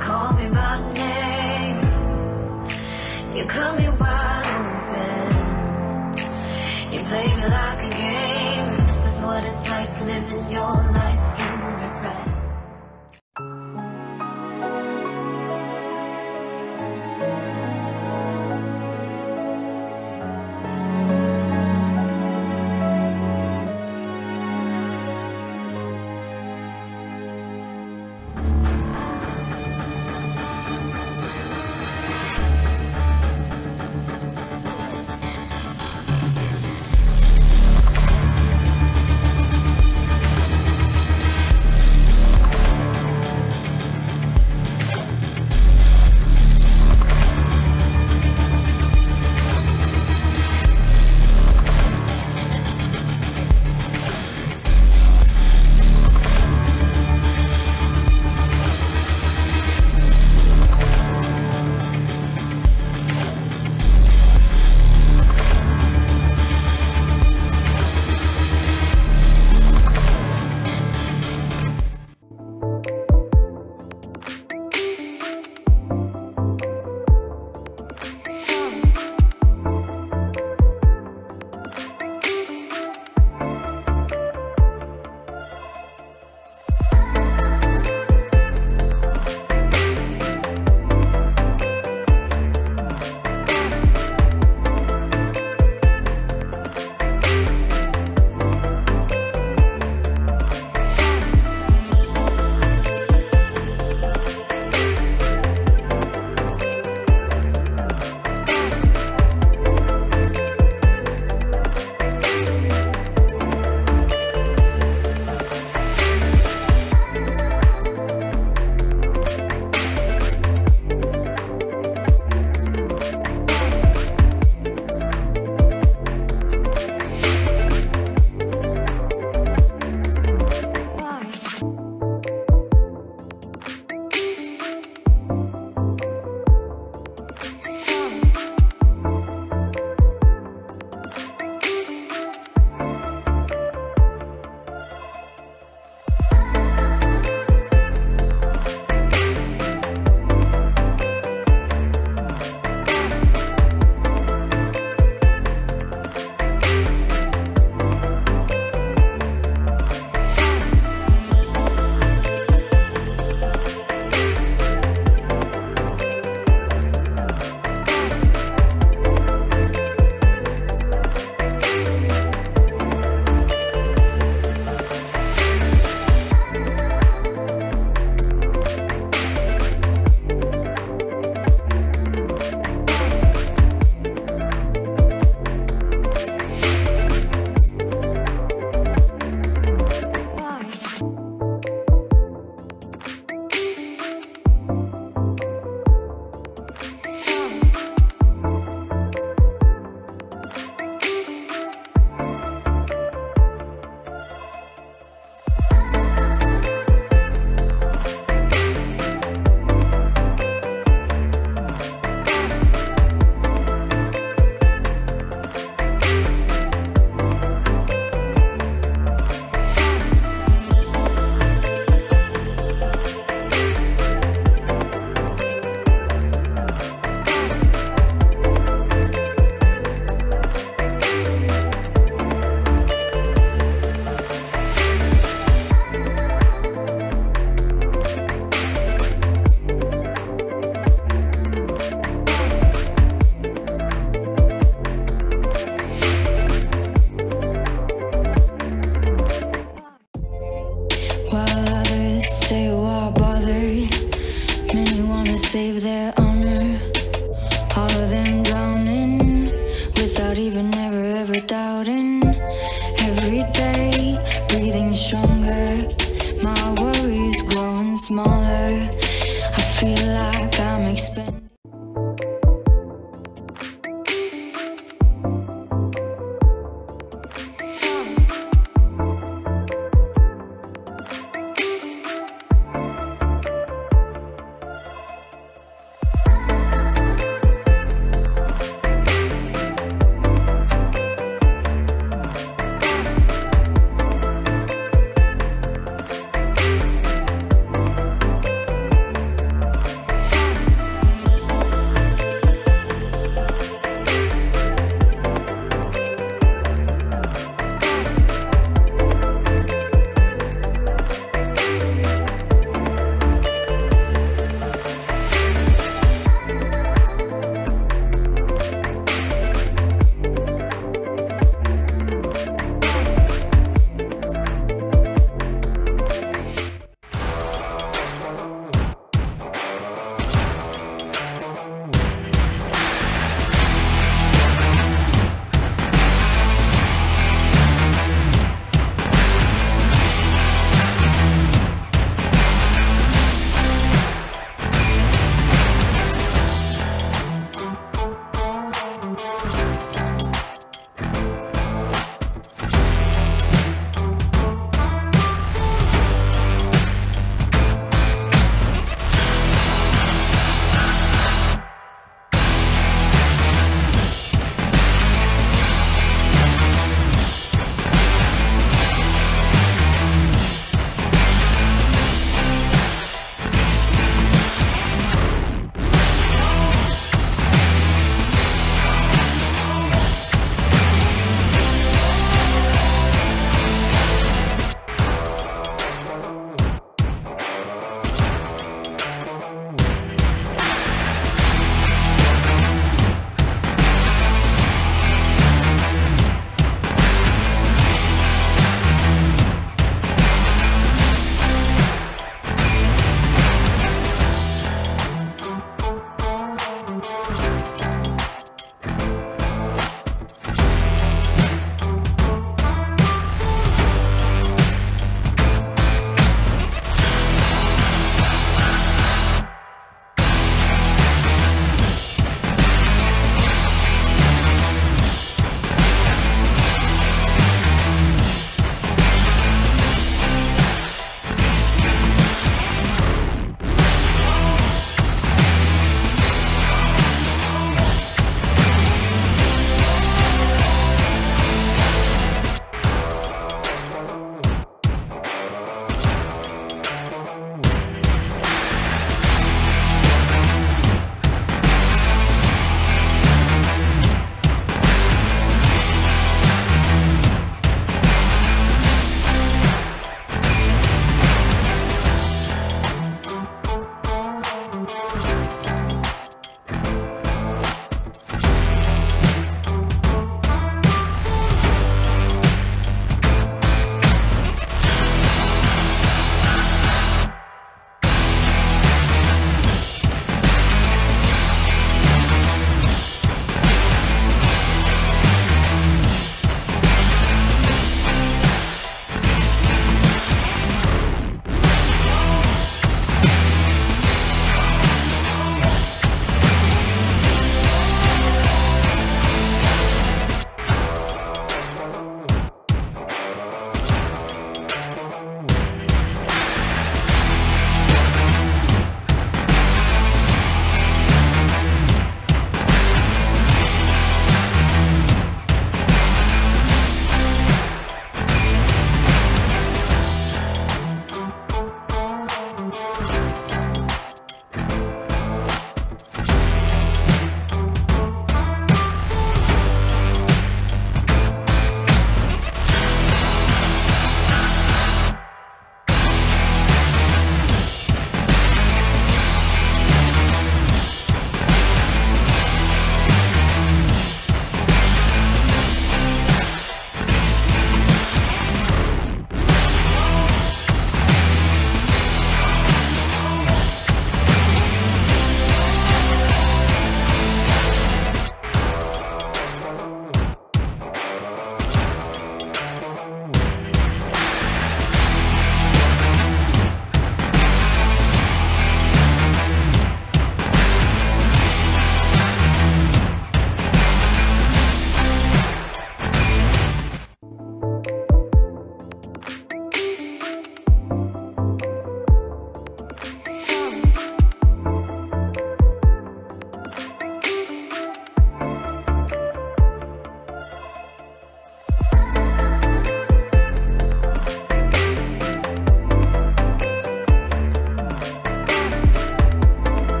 Call me by name. You call me